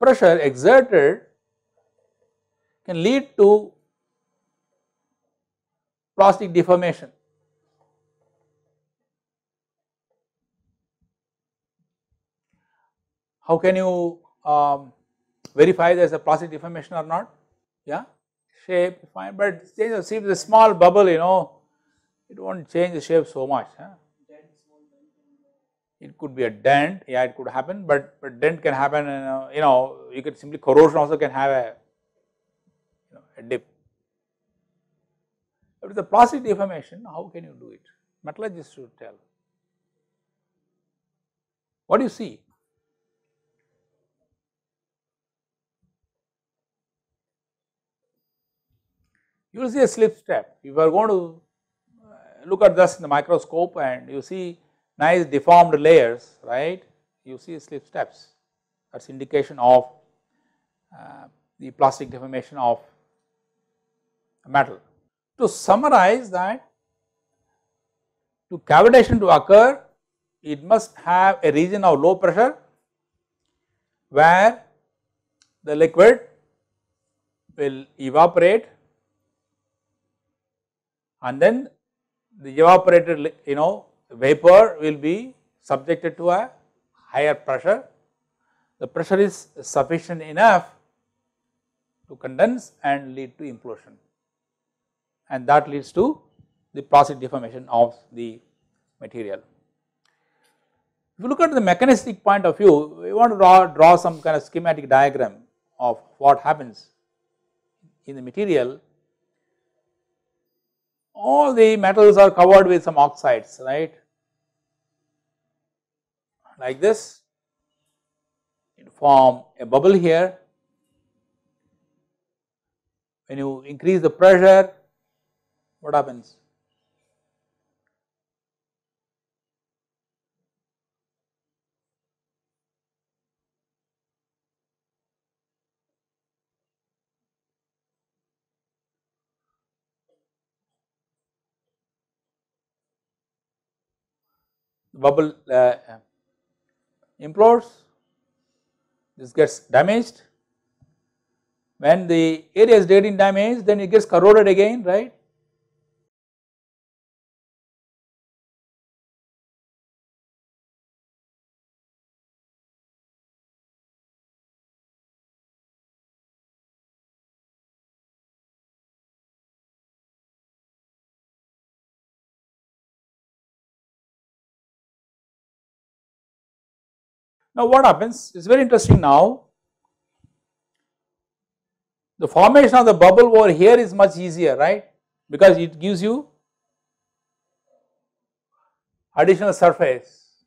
pressure exerted can lead to plastic deformation. How can you um, verify there is a plastic deformation or not? Yeah, shape fine, but see the small bubble, you know, it won't change the shape so much. Huh? It could be a dent, yeah, it could happen, but, but dent can happen, you know, you know, you could simply corrosion also can have a, you know, a dip. But with the plastic deformation, how can you do it? Metallurgists should tell. What do you see? You will see a slip step. If you are going to uh, look at this in the microscope and you see nice deformed layers, right, you see slip steps. That is indication of uh, the plastic deformation of metal. To summarize that to cavitation to occur it must have a region of low pressure where the liquid will evaporate and then the evaporated you know vapor will be subjected to a higher pressure. The pressure is sufficient enough to condense and lead to implosion and that leads to the plastic deformation of the material. If you look at the mechanistic point of view, we want to draw, draw some kind of schematic diagram of what happens in the material. All the metals are covered with some oxides, right, like this, it form a bubble here. When you increase the pressure, what happens? Bubble uh, implodes, this gets damaged. When the area is getting damaged, then it gets corroded again, right? Now what happens is very interesting now. The formation of the bubble over here is much easier, right? Because it gives you additional surface.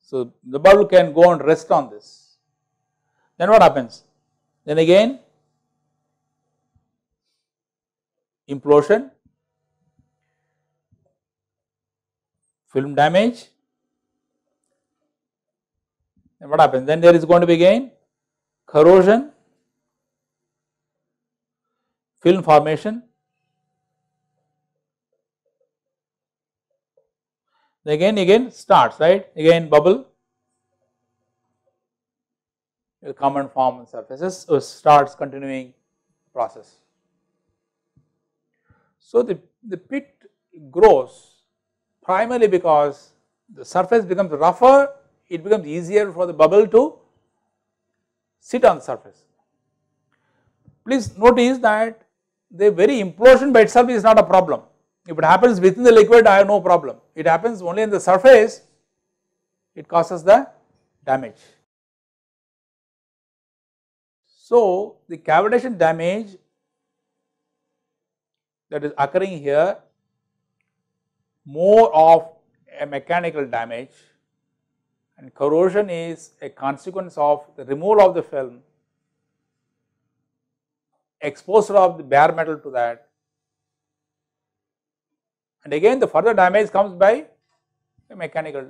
So the bubble can go and rest on this. Then what happens? Then again implosion, film damage, then what happens? Then there is going to be again corrosion, film formation, again again starts right again bubble will come and form surfaces so starts continuing process. So, the, the pit grows primarily because the surface becomes rougher, it becomes easier for the bubble to sit on the surface. Please notice that the very implosion by itself is not a problem. If it happens within the liquid, I have no problem. It happens only on the surface, it causes the damage. So, the cavitation damage that is occurring here more of a mechanical damage and corrosion is a consequence of the removal of the film, exposure of the bare metal to that and again the further damage comes by a mechanical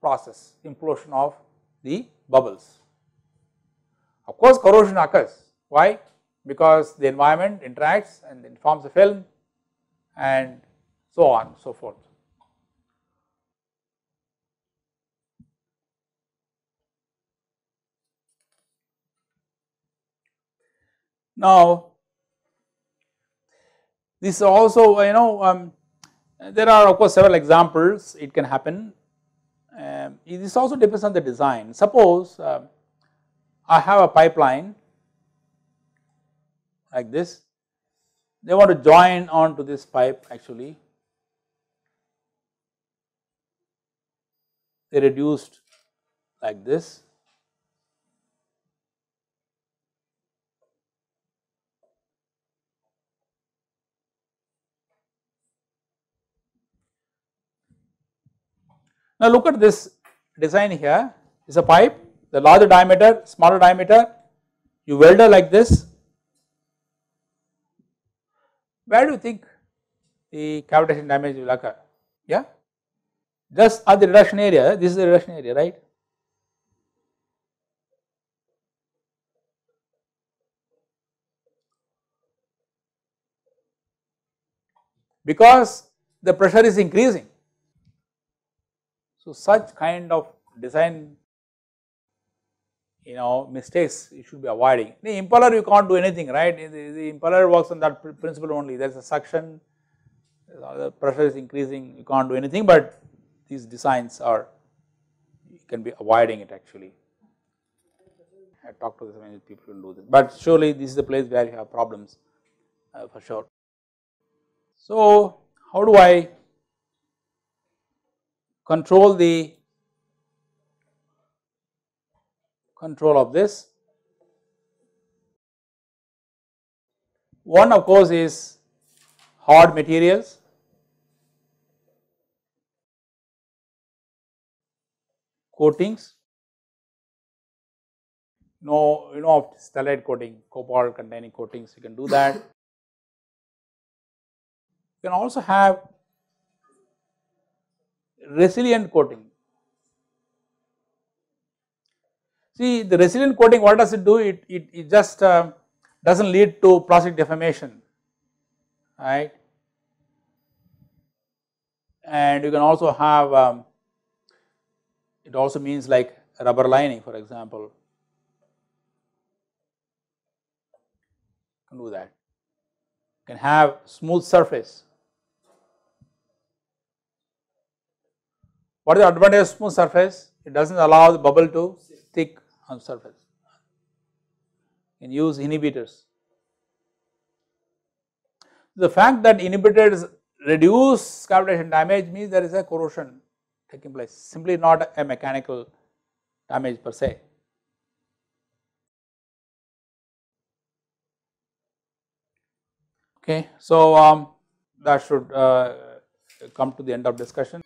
process implosion of the bubbles. Of course, corrosion occurs why? Because the environment interacts and it forms film and so on so forth. Now, this also you know um, there are of course several examples it can happen. Um, this also depends on the design. Suppose uh, I have a pipeline like this, they want to join onto this pipe actually, they reduced like this Now look at this design here, is a pipe, the larger diameter, smaller diameter, you weld it like this. Where do you think the cavitation damage will occur? Yeah, just at the reduction area, this is the reduction area, right? Because the pressure is increasing so, such kind of design you know mistakes you should be avoiding. The impeller you can't do anything right, the, the impeller works on that principle only there is a suction, the pressure is increasing you can't do anything but these designs are you can be avoiding it actually. I talked to this many people who do this, but surely this is the place where you have problems uh, for sure. So, how do I control the control of this. One of course is hard materials, coatings, no you know of stellite coating, cobalt containing coatings you can do that. You can also have resilient coating. See the resilient coating what does it do? It, it, it just uh, does not lead to plastic deformation right and you can also have um, it also means like rubber lining for example can do that can have smooth surface What is the advantage of smooth surface? It does not allow the bubble to stick on surface. You can use inhibitors. The fact that inhibitors reduce cavitation damage means there is a corrosion taking place, simply not a mechanical damage per se. Okay, so um, that should uh, come to the end of discussion.